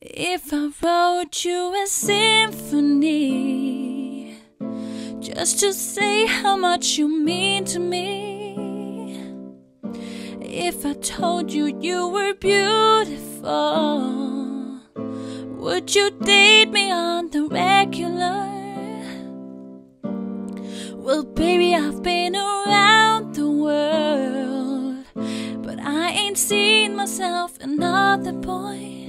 If I wrote you a symphony just to say how much you mean to me, if I told you you were beautiful, would you date me on the regular? Well, baby, I've been around the world, but I ain't seen myself another boy.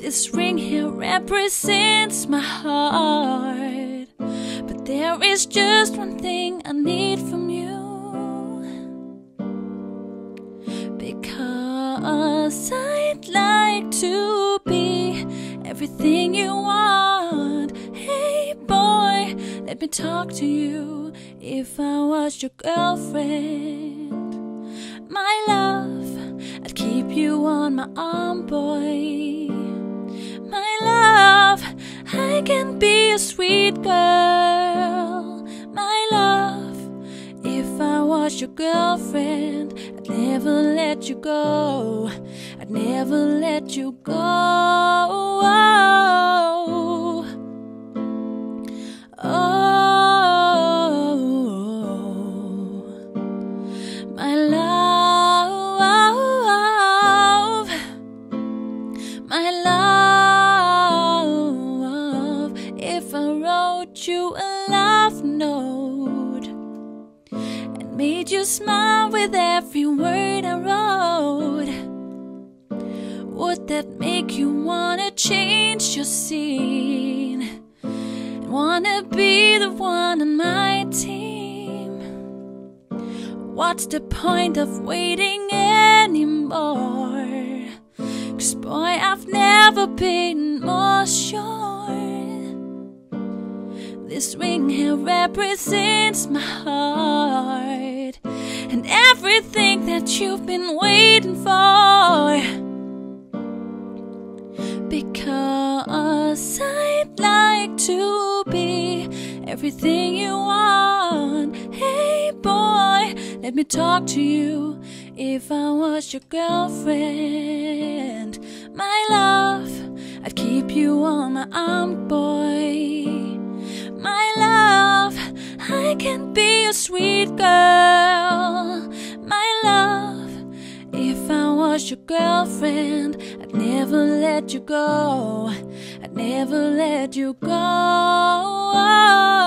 This ring here represents my heart. But there is just one thing I need from you. Because I'd like to be everything you want. Hey boy, let me talk to you if I was your girlfriend. My love, I'd keep you on my arm, boy my love. I can be a sweet girl, my love. If I was your girlfriend, I'd never let you go. I'd never let you go. Oh, made you smile with every word I wrote. Would that make you wanna change your scene and wanna be the one on my team? What's the point of waiting anymore? Cause boy, I've never been more sure. This here represents my heart and everything that you've been waiting for. Because I'd like to be everything you want. Hey boy, let me talk to you if I was your girlfriend. My love, I'd keep you on my arm, boy can be a sweet girl, my love. If I was your girlfriend, I'd never let you go. I'd never let you go.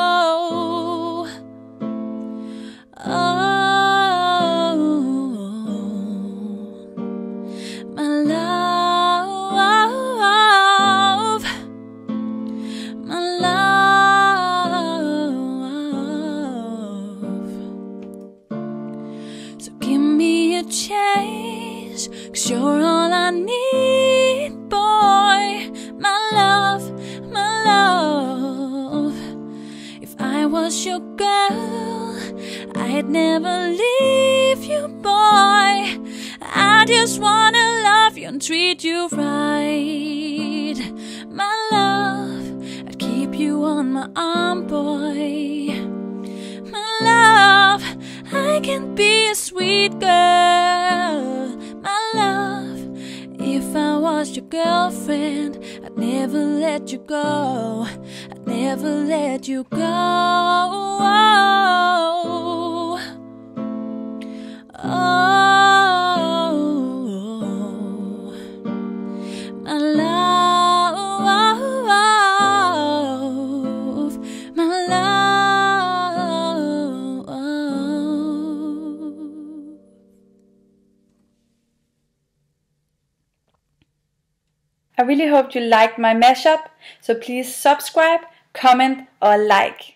Cause you're all I need, boy. My love, my love. If I was your girl, I'd never leave you, boy. I just wanna love you and treat you right. My love, I'd keep you on my arm, boy. My love, I can be a sweet girl my love. If I was your girlfriend, I'd never let you go. I'd never let you go. Oh, oh, my love, I really hope you liked my mashup, so please subscribe, comment or like.